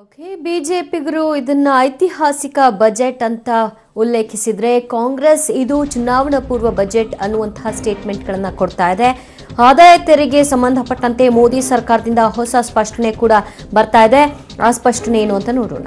Okay, ಬಿಜೆಪಿಗರು ಇದನ್ನ ಐತಿಹಾಸಿಕ budget ಅಂತ ಉಲ್ಲೇಖಿಸಿದ್ರೆ ಕಾಂಗ್ರೆಸ್ ಇದು ಚುನಾವಣಾ ಪೂರ್ವ ಬಜೆಟ್ ಅನ್ನುವಂತಹ ಸ್ಟೇಟ್ಮೆಂಟ್ಗಳನ್ನ ಕೊಡ್ತಾ ಇದೆ. ಆದಾಯ ತೆರಿಗೆ ಸಂಬಂಧಪಟ್ಟಂತೆ ಮೋದಿ ಸರ್ಕಾರದಿಂದ ಹೊಸ ಸ್ಪಷ್ಟನೆ ಕೂಡ ಬರ್ತಾ ಇದೆ. ಆ ಸ್ಪಷ್ಟನೆ ಏನು ಅಂತ ನೋಡೋಣ.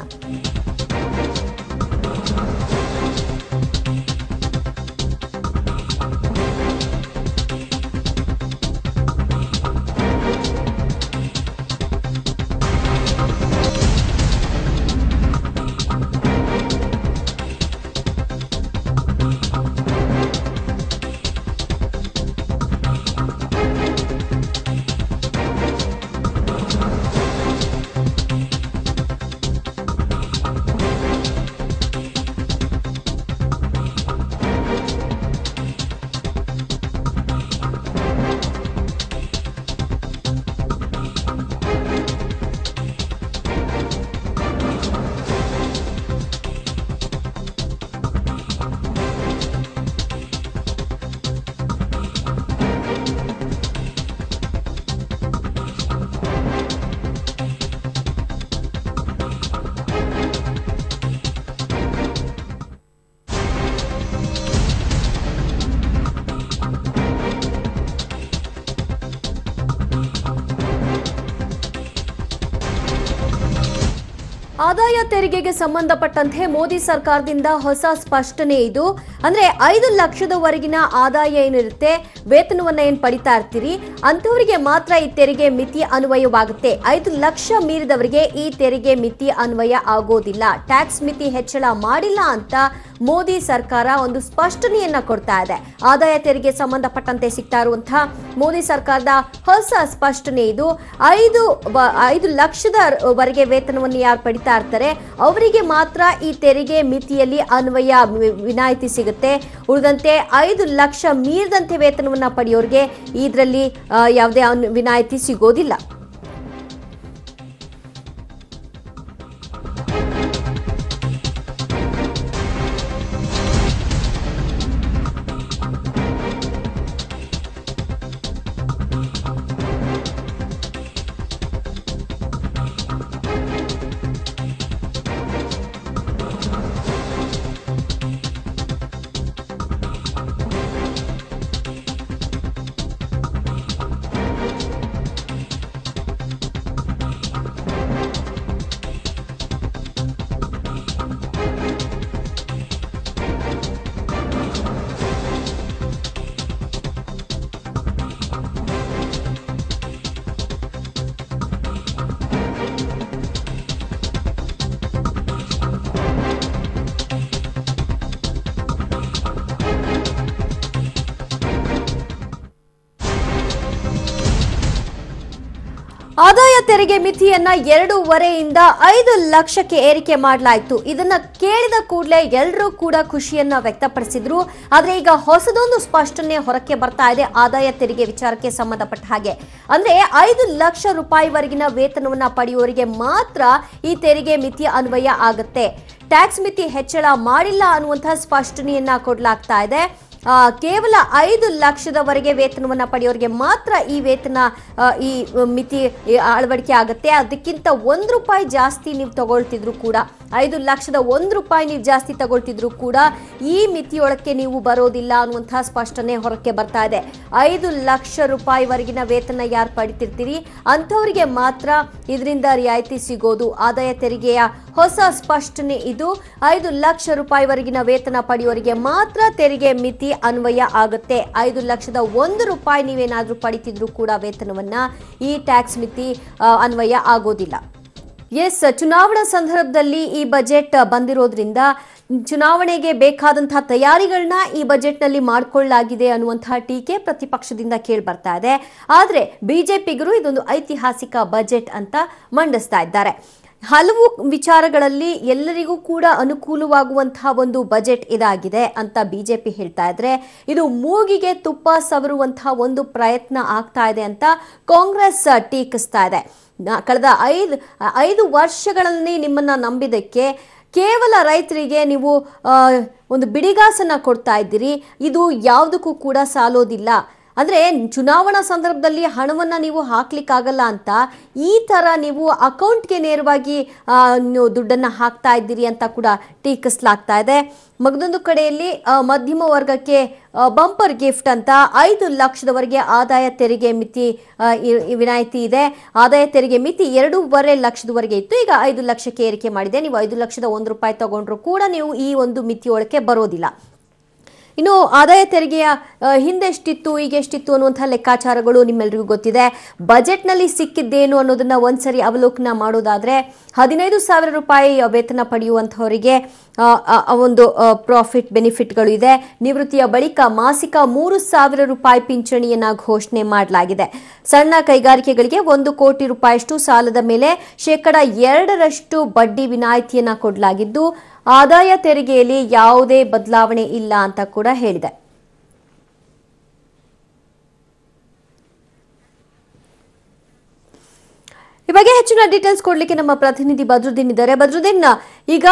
ಆದಾಯ ತೆರಿಗೆಗೆ ಸಂಬಂಧಪಟ್ಟಂತೆ ಮೋದಿ ಸರ್ಕಾರದಿಂದ ಹೊಸ ಸ್ಪಷ್ಟನೆ ಇದು. ಅಂದ್ರೆ ಐದು ಲಕ್ಷದವರೆಗಿನ ಆದಾಯ ಏನಿರುತ್ತೆ, ವೇತನವನ್ನ ಏನ್ ಪಡಿತಾ ಇರ್ತೀರಿ ಅಂತವರಿಗೆ ಮಾತ್ರ ಈ ತೆರಿಗೆ ಮಿತಿ ಅನ್ವಯವಾಗುತ್ತೆ. ಐದು ಲಕ್ಷ ಮೀರಿದವರಿಗೆ ಈ ತೆರಿಗೆ ಮಿತಿ ಅನ್ವಯ ಆಗೋದಿಲ್ಲ. ಟ್ಯಾಕ್ಸ್ ಮಿತಿ ಹೆಚ್ಚಳ ಮಾಡಿಲ್ಲ ಅಂತ ಮೋದಿ ಸರ್ಕಾರ ಒಂದು ಸ್ಪಷ್ಟನೆಯನ್ನ ಕೊಡ್ತಾ ಇದೆ. ಆದಾಯ ತೆರಿಗೆ ಸಂಬಂಧಪಟ್ಟಂತೆ ಸಿಗ್ತಾ ಇರುವಂತಹ ಮೋದಿ ಸರ್ಕಾರದ ಹೊಸ ಸ್ಪಷ್ಟನೆ ಇದು. ಐದು ಐದು ಲಕ್ಷದ ವರೆಗೆ ವೇತನವನ್ನು ಯಾರು ಪಡಿತಾ ಇರ್ತಾರೆ, ಅವರಿಗೆ ಮಾತ್ರ ಈ ತೆರಿಗೆ ಮಿತಿಯಲ್ಲಿ ಅನ್ವಯ ವಿನಾಯಿತಿ ಸಿಗುತ್ತೆ. ಉಳಿದಂತೆ ಐದು ಲಕ್ಷ ಮೀರಿದಂತೆ ವೇತನವನ್ನ ಪಡೆಯೋರಿಗೆ ಇದರಲ್ಲಿ ಯಾವುದೇ ವಿನಾಯಿತಿ ಸಿಗೋದಿಲ್ಲ. ಆದಾಯ ತೆರಿಗೆ ಮಿತಿಯನ್ನ ಎರಡೂವರೆಯಿಂದ ಐದು ಲಕ್ಷಕ್ಕೆ ಏರಿಕೆ ಮಾಡಲಾಯಿತು. ಇದನ್ನ ಕೇಳಿದ ಕೂಡಲೇ ಎಲ್ಲರೂ ಕೂಡ ಖುಷಿಯನ್ನ ವ್ಯಕ್ತಪಡಿಸಿದ್ರು. ಆದ್ರೆ ಈಗ ಹೊಸದೊಂದು ಸ್ಪಷ್ಟನೆ ಹೊರಕ್ಕೆ ಬರ್ತಾ ಇದೆ ಆದಾಯ ತೆರಿಗೆ ವಿಚಾರಕ್ಕೆ ಸಂಬಂಧಪಟ್ಟ ಹಾಗೆ. ಅಂದ್ರೆ ಐದು ಲಕ್ಷ ರೂಪಾಯಿವರೆಗಿನ ವೇತನವನ್ನ ಪಡೆಯುವವರಿಗೆ ಮಾತ್ರ ಈ ತೆರಿಗೆ ಮಿತಿ ಅನ್ವಯ ಆಗುತ್ತೆ. ಟ್ಯಾಕ್ಸ್ ಮಿತಿ ಹೆಚ್ಚಳ ಮಾಡಿಲ್ಲ ಅನ್ನುವಂತಹ ಸ್ಪಷ್ಟನೆಯನ್ನ ಕೊಡಲಾಗ್ತಾ ಇದೆ. ಕೇವಲ ಐದು ಲಕ್ಷದವರೆಗೆ ವೇತನವನ್ನ ಪಡೆಯೋರಿಗೆ ಮಾತ್ರ ಈ ವೇತನ ಈ ಮಿತಿ ಅಳವಡಿಕೆ ಆಗುತ್ತೆ. ಅದಕ್ಕಿಂತ ಒಂದು ರೂಪಾಯಿ ಜಾಸ್ತಿ ನೀವು ತಗೊಳ್ತಿದ್ರು ಕೂಡ, ಐದು ಲಕ್ಷದ ಒಂದು ರೂಪಾಯಿ ನೀವು ಜಾಸ್ತಿ ತಗೊಳ್ತಿದ್ರು ಕೂಡ ಈ ಮಿತಿಯೊಳಕ್ಕೆ ನೀವು ಬರೋದಿಲ್ಲ ಅನ್ನುವಂತಹ ಸ್ಪಷ್ಟನೆ ಹೊರಕ್ಕೆ ಬರ್ತಾ ಇದೆ. ಐದು ಲಕ್ಷ ರೂಪಾಯಿವರೆಗಿನ ವೇತನ ಯಾರು ಪಡಿತಿರ್ತೀರಿ? ಅಂಥವರಿಗೆ ಮಾತ್ರ ಇದರಿಂದ ರಿಯಾಯಿತಿ ಸಿಗೋದು, ಆದಾಯ ತೆರಿಗೆಯ ಹೊಸ ಸ್ಪಷ್ಟನೆ ಇದು. ಐದು ಲಕ್ಷ ರೂಪಾಯಿವರೆಗಿನ ವೇತನ ಪಡೆಯೋರಿಗೆ ಮಾತ್ರ ತೆರಿಗೆ ಮಿತಿ ಅನ್ವಯ ಆಗುತ್ತೆ. ಐದು ಲಕ್ಷದ ಒಂದು ರೂಪಾಯಿ ನೀವೇನಾದರೂ ಪಡಿತಿದ್ರು ಕೂಡ ವೇತನವನ್ನ ಈ ಟ್ಯಾಕ್ಸ್ ಮಿತಿ ಅನ್ವಯ ಆಗೋದಿಲ್ಲ. ಎಸ್, ಚುನಾವಣಾ ಸಂದರ್ಭದಲ್ಲಿ ಈ ಬಜೆಟ್ ಬಂದಿರೋದ್ರಿಂದ ಚುನಾವಣೆಗೆ ಬೇಕಾದಂತಹ ತಯಾರಿಗಳನ್ನ ಈ ಬಜೆಟ್ನಲ್ಲಿ ಮಾಡಿಕೊಳ್ಳಲಾಗಿದೆ ಅನ್ನುವಂತಹ ಟೀಕೆ ಪ್ರತಿಪಕ್ಷದಿಂದ ಕೇಳಿ ಬರ್ತಾ ಇದೆ. ಆದರೆ ಬಿಜೆಪಿಗರು ಇದೊಂದು ಐತಿಹಾಸಿಕ ಬಜೆಟ್ ಅಂತ ಮಂಡಿಸ್ತಾ ಇದ್ದಾರೆ. ಹಲವು ವಿಚಾರಗಳಲ್ಲಿ ಎಲ್ಲರಿಗೂ ಕೂಡ ಅನುಕೂಲವಾಗುವಂತಹ ಒಂದು ಬಜೆಟ್ ಇದಾಗಿದೆ ಅಂತ ಬಿಜೆಪಿ ಹೇಳ್ತಾ ಇದ್ರೆ, ಇದು ಮೂಗಿಗೆ ತುಪ್ಪ ಸವರುವಂತಹ ಒಂದು ಪ್ರಯತ್ನ ಆಗ್ತಾ ಇದೆ ಅಂತ ಕಾಂಗ್ರೆಸ್ ಟೀಕಿಸ್ತಾ ಇದೆ. ಕಳೆದ ಐದು ಐದು ವರ್ಷಗಳಲ್ಲಿ ನಿಮ್ಮನ್ನ ನಂಬಿದಕ್ಕೆ ಕೇವಲ ರೈತರಿಗೆ ನೀವು ಒಂದು ಬಿಡಿಗಾಸನ್ನ ಕೊಡ್ತಾ ಇದ್ದೀರಿ. ಇದು ಯಾವುದಕ್ಕೂ ಕೂಡ ಸಾಲೋದಿಲ್ಲ. ಅಂದ್ರೆ ಚುನಾವಣಾ ಸಂದರ್ಭದಲ್ಲಿ ಹಣವನ್ನ ನೀವು ಹಾಕ್ಲಿಕ್ಕಾಗಲ್ಲ ಅಂತ ಈ ತರ ನೀವು ಅಕೌಂಟ್ಗೆ ನೇರವಾಗಿ ದುಡ್ಡನ್ನ ಹಾಕ್ತಾ ಇದ್ದೀರಿ ಅಂತ ಕೂಡ ಟೀಕಿಸಲಾಗ್ತಾ ಇದೆ. ಮಗದೊಂದು ಕಡೆಯಲ್ಲಿ ಮಧ್ಯಮ ವರ್ಗಕ್ಕೆ ಬಂಪರ್ ಗಿಫ್ಟ್ ಅಂತ ಐದು ಲಕ್ಷದವರೆಗೆ ಆದಾಯ ತೆರಿಗೆ ಮಿತಿ ವಿನಾಯಿತಿ ಇದೆ. ಆದಾಯ ತೆರಿಗೆ ಮಿತಿ ಎರಡೂವರೆ ಲಕ್ಷದವರೆಗೆ ಇತ್ತು. ಈಗ ಐದು ಲಕ್ಷಕ್ಕೆ ಏರಿಕೆ ಮಾಡಿದೆ. ನೀವು ಐದು ಲಕ್ಷದ ಒಂದು ರೂಪಾಯಿ ತಗೊಂಡ್ರು ಕೂಡ ನೀವು ಈ ಒಂದು ಮಿತಿಯೊಳಕ್ಕೆ ಬರೋದಿಲ್ಲ. ಇನ್ನು ಆದಾಯ ತೆರಿಗೆಯ ಹಿಂದೆಷ್ಟಿತ್ತು ಹಿಂದೆ ಎಷ್ಟಿತ್ತು, ಈಗ ಎಷ್ಟಿತ್ತು ಅನ್ನುವಂತಹ ಲೆಕ್ಕಾಚಾರಗಳು ನಿಮ್ಮೆಲ್ಲರಿಗೂ ಗೊತ್ತಿದೆ. ಬಜೆಟ್ನಲ್ಲಿ ಸಿಕ್ಕಿದ್ದೇನು ಅನ್ನೋದನ್ನ ಒಂದ್ಸರಿ ಅವಲೋಕನ ಮಾಡೋದಾದ್ರೆ ಹದಿನೈದು ಸಾವಿರ ರೂಪಾಯಿ ವೇತನ ಪಡೆಯುವಂತಹವರಿಗೆ ಒಂದು ಪ್ರಾಫಿಟ್ ಬೆನಿಫಿಟ್ಗಳು ಇದೆ. ನಿವೃತ್ತಿಯ ಬಳಿಕ ಮಾಸಿಕ ಮೂರು ಸಾವಿರ ರೂಪಾಯಿ ಪಿಂಚಣಿಯನ್ನ ಘೋಷಣೆ ಮಾಡಲಾಗಿದೆ. ಸಣ್ಣ ಕೈಗಾರಿಕೆಗಳಿಗೆ ಒಂದು ಕೋಟಿ ರೂಪಾಯಿಯಷ್ಟು ಸಾಲದ ಮೇಲೆ ಶೇಕಡ ಎರಡರಷ್ಟು ಬಡ್ಡಿ ವಿನಾಯಿತಿಯನ್ನ ಕೊಡಲಾಗಿದ್ದು ಆದಾಯ ತೆರಿಗೆಯಲ್ಲಿ ಯಾವುದೇ ಬದಲಾವಣೆ ಇಲ್ಲ ಅಂತ ಕೂಡ ಹೇಳಿದೆ. ಈ ಬಗ್ಗೆ ಹೆಚ್ಚಿನ ಡೀಟೇಲ್ಸ್ ಕೊಡ್ಲಿಕ್ಕೆ ನಮ್ಮ ಪ್ರತಿನಿಧಿ ಬದ್ರುದ್ದೀನ್ ಇದ್ದಾರೆ. ಬದ್ರುದ್ದೀನ್ ಈಗ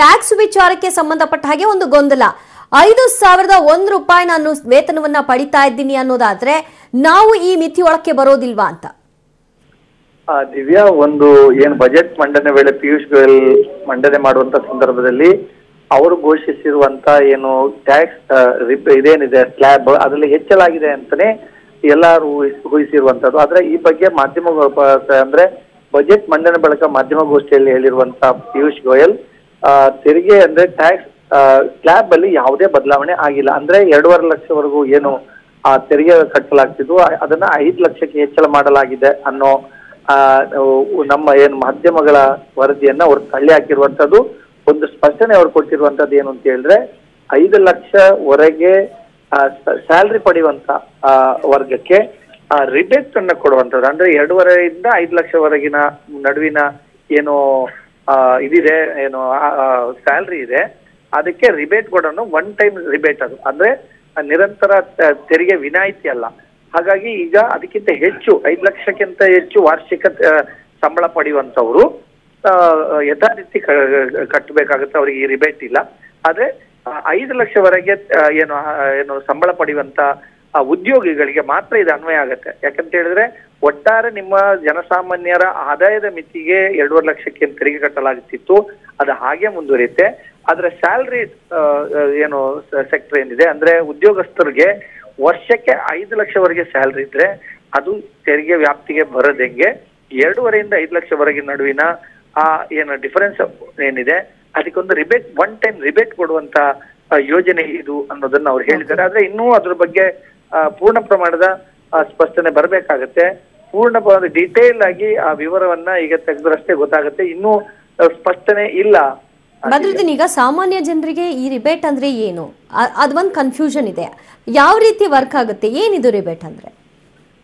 ಟ್ಯಾಕ್ಸ್ ವಿಚಾರಕ್ಕೆ ಸಂಬಂಧಪಟ್ಟ ಹಾಗೆ ಒಂದು ಗೊಂದಲ. ಐದು ಸಾವಿರದ ಒಂದು ರೂಪಾಯಿ ನಾನು ವೇತನವನ್ನ ಪಡಿತಾ ಇದ್ದೀನಿ ಅನ್ನೋದಾದ್ರೆ ನಾವು ಈ ಮಿತಿ ಒಳಕ್ಕೆ ಬರೋದಿಲ್ವಾ ಅಂತ. ದಿವ್ಯಾ, ಒಂದು ಏನ್ ಬಜೆಟ್ ಮಂಡನೆ ವೇಳೆ ಪಿಯೂಷ್ ಗೋಯಲ್ ಮಂಡನೆ ಮಾಡುವಂತ ಸಂದರ್ಭದಲ್ಲಿ ಅವರು ಘೋಷಿಸಿರುವಂತ ಏನು ಟ್ಯಾಕ್ಸ್ ಇದೇನಿದೆ, ಸ್ಲ್ಯಾಬ್, ಅದರಲ್ಲಿ ಹೆಚ್ಚಲಾಗಿದೆ ಅಂತಾನೆ ಎಲ್ಲರೂ ಊಹಿಸ್- ಊಹಿಸಿರುವಂತದ್ದು. ಆದ್ರೆ ಈ ಬಗ್ಗೆ ಮಾಧ್ಯಮ ಅಂದ್ರೆ ಬಜೆಟ್ ಮಂಡನೆ ಬಳಿಕ ಮಾಧ್ಯಮಗೋಷ್ಠಿಯಲ್ಲಿ ಹೇಳಿರುವಂತ ಪಿಯೂಷ್ ಗೋಯಲ್ ತೆರಿಗೆ ಅಂದ್ರೆ ಟ್ಯಾಕ್ಸ್ ಸ್ಲ್ಯಾಬ್ ಅಲ್ಲಿ ಯಾವುದೇ ಬದಲಾವಣೆ ಆಗಿಲ್ಲ. ಅಂದ್ರೆ ಎರಡೂವರೆ ಲಕ್ಷವರೆಗೂ ಏನು, ಆ, ತೆರಿಗೆ ಕಟ್ಟಲಾಗ್ತಿದ್ವು. ಅದನ್ನ ಐದು ಲಕ್ಷಕ್ಕೆ ಹೆಚ್ಚಳ ಮಾಡಲಾಗಿದೆ ಅನ್ನೋ ನಮ್ಮ ಏನು ಮಾಧ್ಯಮಗಳ ವರದಿಯನ್ನ ಅವ್ರು ತಳ್ಳಿ ಹಾಕಿರುವಂತದ್ದು ಒಂದು ಸ್ಪಷ್ಟನೆ ಅವ್ರು ಕೊಟ್ಟಿರುವಂತದ್ದು ಏನು ಅಂತ ಹೇಳಿದ್ರೆ ಐದು ಲಕ್ಷವರೆಗೆ ಸ್ಯಾಲ್ರಿ ಪಡೆಯುವಂತ ಆ, ವರ್ಗಕ್ಕೆ ರಿಬೇಟ್ ಅನ್ನ ಕೊಡುವಂತದ್ದು ಅಂದ್ರೆ ಎರಡೂವರೆಯಿಂದ ಐದು ಲಕ್ಷವರೆಗಿನ ನಡುವಿನ ಏನು ಆ, ಇದಿದೆ ಏನು ಸ್ಯಾಲ್ರಿ ಇದೆ. ಅದಕ್ಕೆ ರಿಬೇಟ್ ಕೊಡೋನು ಒನ್ ಟೈಮ್ ರಿಬೇಟ್ ಅದು. ಅಂದ್ರೆ ಆ, ನಿರಂತರ ತೆರಿಗೆ ವಿನಾಯಿತಿ ಅಲ್ಲ. ಹಾಗಾಗಿ ಈಗ ಅದಕ್ಕಿಂತ ಹೆಚ್ಚು ಐದು ಲಕ್ಷಕ್ಕಿಂತ ಹೆಚ್ಚು ವಾರ್ಷಿಕ ಸಂಬಳ ಪಡೆಯುವಂತವ್ರು ಆ, ಯಥಾರೀತಿ ಕಟ್ಟಬೇಕಾಗುತ್ತೆ ಅವರಿಗೆ ಈ ರಿಬೇಟ್ ಇಲ್ಲ. ಆದ್ರೆ ಐದು ಲಕ್ಷವರೆಗೆ ಏನು ಏನು ಸಂಬಳ ಪಡೆಯುವಂತ ಉದ್ಯೋಗಿಗಳಿಗೆ ಮಾತ್ರ ಇದು ಅನ್ವಯ ಆಗುತ್ತೆ. ಯಾಕಂತ ಹೇಳಿದ್ರೆ ಒಟ್ಟಾರೆ ನಿಮ್ಮ ಜನಸಾಮಾನ್ಯರ ಆದಾಯದ ಮಿತಿಗೆ ಎರಡೂವರೆ ಲಕ್ಷಕ್ಕೆ ತೆರಿಗೆ ಕಟ್ಟಲಾಗುತ್ತಿತ್ತು. ಅದು ಹಾಗೆ ಮುಂದುವರಿಯುತ್ತೆ. ಆದ್ರೆ ಸ್ಯಾಲ್ರಿ ಏನು ಸೆಕ್ಟರ್ ಏನಿದೆ ಅಂದ್ರೆ ಉದ್ಯೋಗಸ್ಥರಿಗೆ ವರ್ಷಕ್ಕೆ ಐದು ಲಕ್ಷವರೆಗೆ ಸ್ಯಾಲ್ರಿ ಇದ್ರೆ ಅದು ತೆರಿಗೆ ವ್ಯಾಪ್ತಿಗೆ ಬರದಂಗೆ ಎರಡೂವರೆಯಿಂದ ಐದು ಲಕ್ಷವರೆಗೆ ನಡುವಿನ ಆ ಏನು ಡಿಫರೆನ್ಸ್ ಏನಿದೆ? ಅದಕ್ಕೊಂದು ರಿಬೇಟ್ ಒನ್ ಟೈಮ್ ರಿಬೇಟ್ ಕೊಡುವಂತ ಯೋಜನೆ ಇದು ಅನ್ನೋದನ್ನ ಅವ್ರು ಹೇಳಿದ್ದಾರೆ. ಆದ್ರೆ ಇನ್ನೂ ಅದ್ರ ಬಗ್ಗೆ ಪೂರ್ಣ ಪ್ರಮಾಣದ ಸ್ಪಷ್ಟನೆ ಬರಬೇಕಾಗತ್ತೆ. ಪೂರ್ಣ ಡೀಟೇಲ್ ಆಗಿ ಆ ವಿವರವನ್ನ ಈಗ ತೆಗೆದ್ರಷ್ಟೇ ಗೊತ್ತಾಗುತ್ತೆ. ಇನ್ನೂ ಸ್ಪಷ್ಟನೆ ಇಲ್ಲ. ಬದ್ರುದ್ದೀನ್ ಈಗ ಸಾಮಾನ್ಯ ಜನರಿಗೆ ಈ ರಿಬೇಟ್ ಅಂದ್ರೆ ಏನು? ಅದೊಂದು ಅದ್ ಒಂದ್ ಕನ್ಫ್ಯೂಷನ್ ಇದೆ. ಯಾವ ರೀತಿ ವರ್ಕ್ ಆಗುತ್ತೆ? ಏನಿದು ರಿಬೇಟ್ ಅಂದ್ರೆ?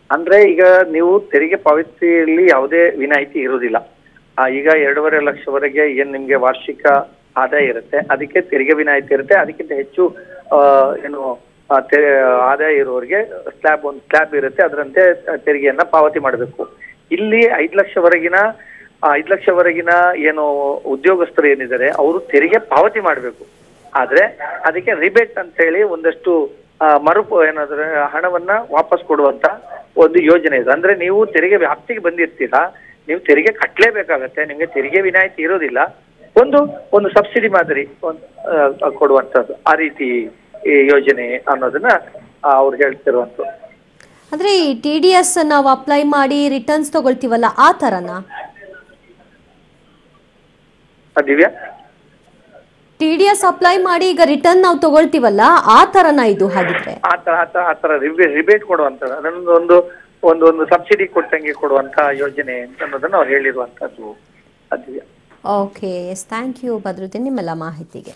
ಅಂದ್ರೆ ಈಗ ನೀವು ತೆರಿಗೆ ಪಾವತಿಯಲ್ಲಿ ಯಾವುದೇ ವಿನಾಯಿತಿ ಇರುವುದಿಲ್ಲ. ಈಗ ಎರಡೂವರೆ ಲಕ್ಷವರೆಗೆ ಏನ್ ನಿಮ್ಗೆ ವಾರ್ಷಿಕ ಆದಾಯ ಇರುತ್ತೆ ಅದಕ್ಕೆ ತೆರಿಗೆ ವಿನಾಯಿತಿ ಇರುತ್ತೆ ಅದಕ್ಕಿಂತ ಹೆಚ್ಚು ಏನು ಆದಾಯ ಇರೋರಿಗೆ ಸ್ಲ್ಯಾಬ್ ಒಂದು ಸ್ಲ್ಯಾಬ್ ಇರುತ್ತೆ ಅದರಂತೆ ತೆರಿಗೆಯನ್ನ ಪಾವತಿ ಮಾಡಬೇಕು. ಇಲ್ಲಿ ಐದು ಲಕ್ಷವರೆಗಿನ ಐದು ಲಕ್ಷವರೆಗಿನ ಏನು ಉದ್ಯೋಗಸ್ಥರು ಏನಿದ್ದಾರೆ, ಅವರು ತೆರಿಗೆ ಪಾವತಿ ಮಾಡಬೇಕು. ಆದ್ರೆ ಅದಕ್ಕೆ ರಿಬೇಟ್ ಅಂತ ಹೇಳಿ ಒಂದಷ್ಟು ಮರು ಮರುಪ ಏನಾದ್ರೆ, ಹಣವನ್ನ ವಾಪಸ್ ಕೊಡುವಂತ ಒಂದು ಯೋಜನೆ ಇದೆ. ಅಂದ್ರೆ ನೀವು ತೆರಿಗೆ ವ್ಯಾಪ್ತಿಗೆ ಬಂದಿರ್ತೀರಾ, ನೀವು ತೆರಿಗೆ ಕಟ್ಟಲೇಬೇಕಾಗತ್ತೆ ನಿಮ್ಗೆ ತೆರಿಗೆ ವಿನಾಯಿತಿ ಇರೋದಿಲ್ಲ. ಒಂದು ಒಂದು ಸಬ್ಸಿಡಿ ಮಾದರಿ ಒಂದು ಕೊಡುವಂತದ್ದು ಆ ರೀತಿ ಯೋಜನೆ ಅನ್ನೋದನ್ನ ಅವ್ರು ಹೇಳ್ತಿರುವಂತದ್ದು ಅಂದ್ರೆ ಟಿ ಡಿ ಎಸ್ ನಾವು ಅಪ್ಲೈ ಮಾಡಿ ರಿಟರ್ನ್ಸ್ ತಗೊಳ್ತೀವಲ್ಲ, ಆ ತರನಾ? Divya? T D S apply ಮಾಡಿ ಈಗ ರಿಟರ್ನ್ ನಾವು ತಗೊಳ್ತೀವಲ್ಲ ಆ ತರನ ಇದು ಹಾಗಿದ್ರೆ. ಆ ತರ ಆ ತರ ಆ ತರ ರಿಬೇಟ್ ಕೊಡುವಂತದ್ದು ಅದನ್ನೊಂದು ಒಂದು ಒಂದು ಒಂದು ಸಬ್ಸಿಡಿ ಕೊಟ್ಟಂಗೆ ಕೊಡುವಂತ ಯೋಜನೆ ಅನ್ನೋದನ್ನ ಅವ್ರು ಹೇಳಿರುವಂತದ್ದು. Divya okay yes thank you ಭದ್ರತೆ ನಿಮ್ಮೆಲ್ಲ ಮಾಹಿತಿಗೆ.